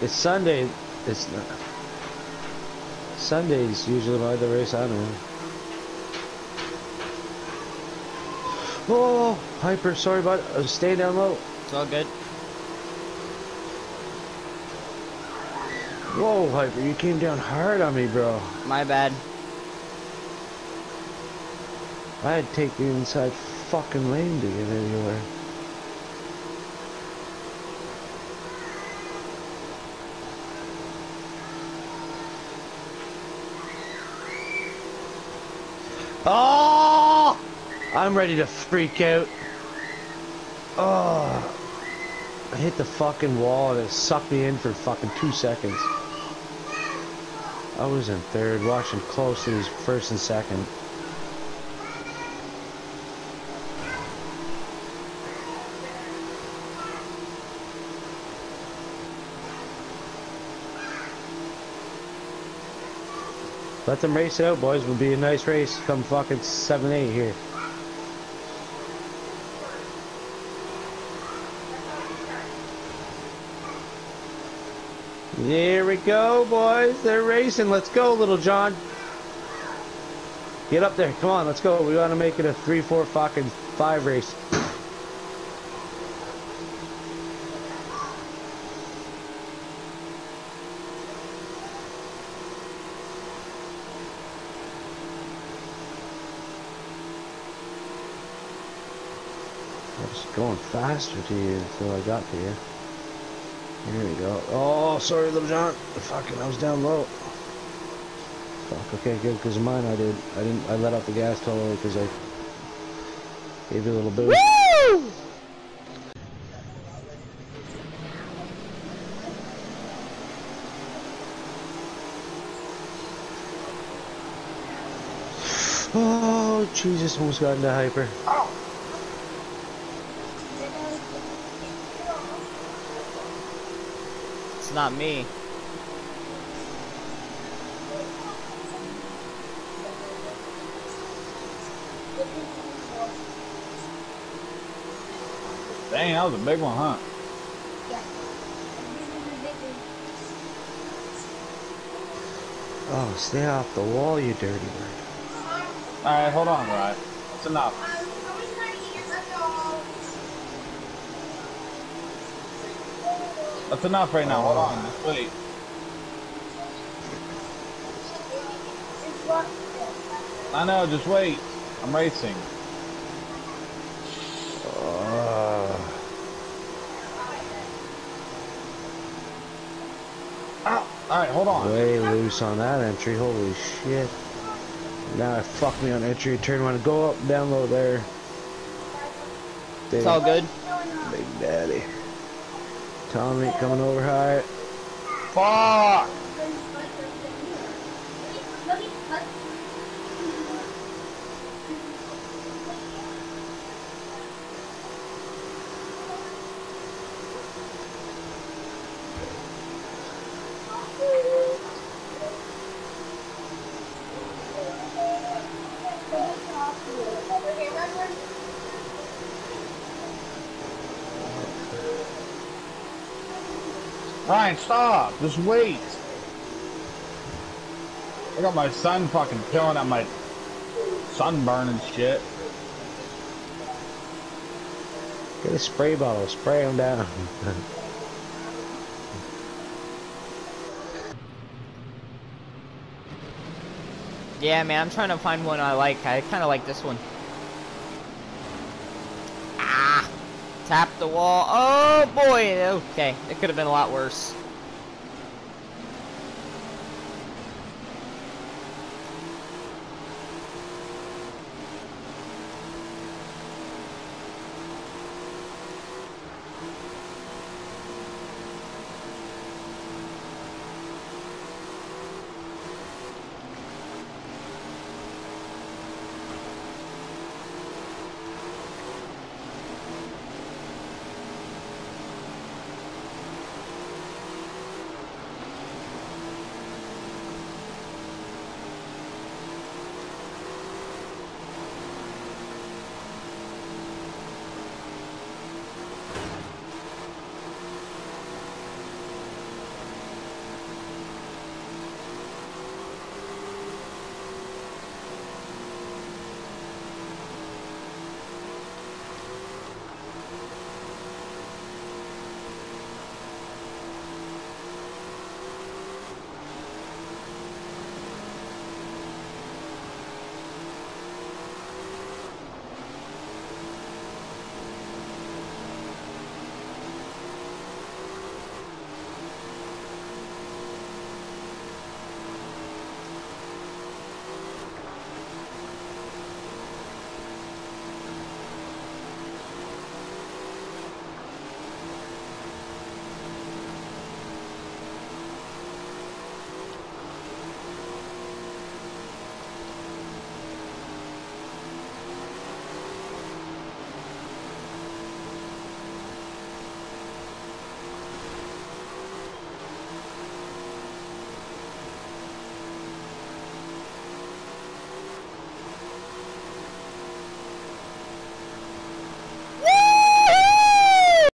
It's Sunday. It's not. Sunday's usually my the race I don't know. Oh, hyper. Sorry about. Uh, stay down low. It's all good. Whoa, hyper. You came down hard on me, bro. My bad. I had to take the inside fucking lane to get anywhere. Oh! I'm ready to freak out. Oh. I hit the fucking wall and it sucked me in for fucking two seconds. I was in third, watching close to first and second. Let them race it out, boys. Will be a nice race. Come fucking 7-8 here. There we go, boys. They're racing. Let's go, little John. Get up there. Come on, let's go. We want to make it a 3, 4, fucking 5 race. Was going faster to you until I got to you. Here we go. Oh, sorry, little John. Fucking, I was down low. Fuck. Okay, good. Because of mine, I did. I didn't. I let off the gas totally because I gave you a little boost. Woo! Oh, Jesus! Almost got into hyper. Not me. Dang, that was a big one, huh? Oh, stay off the wall, you dirty bird. Alright, hold on, right. That's enough. That's enough right now. Hold on. Just wait. I know, just wait. I'm racing. Uh, Alright, hold on. way loose on that entry. Holy shit. Now it fucked me on entry. Turn one. go up, down low there. It's all good. Big daddy. Tommy coming over high. Fuck! Ryan, stop! Just wait! I got my son fucking peeling at my sunburn and shit. Get a spray bottle. Spray him down. Yeah, man, I'm trying to find one I like. I kind of like this one. Tap the wall. Oh, boy! Okay, it could have been a lot worse.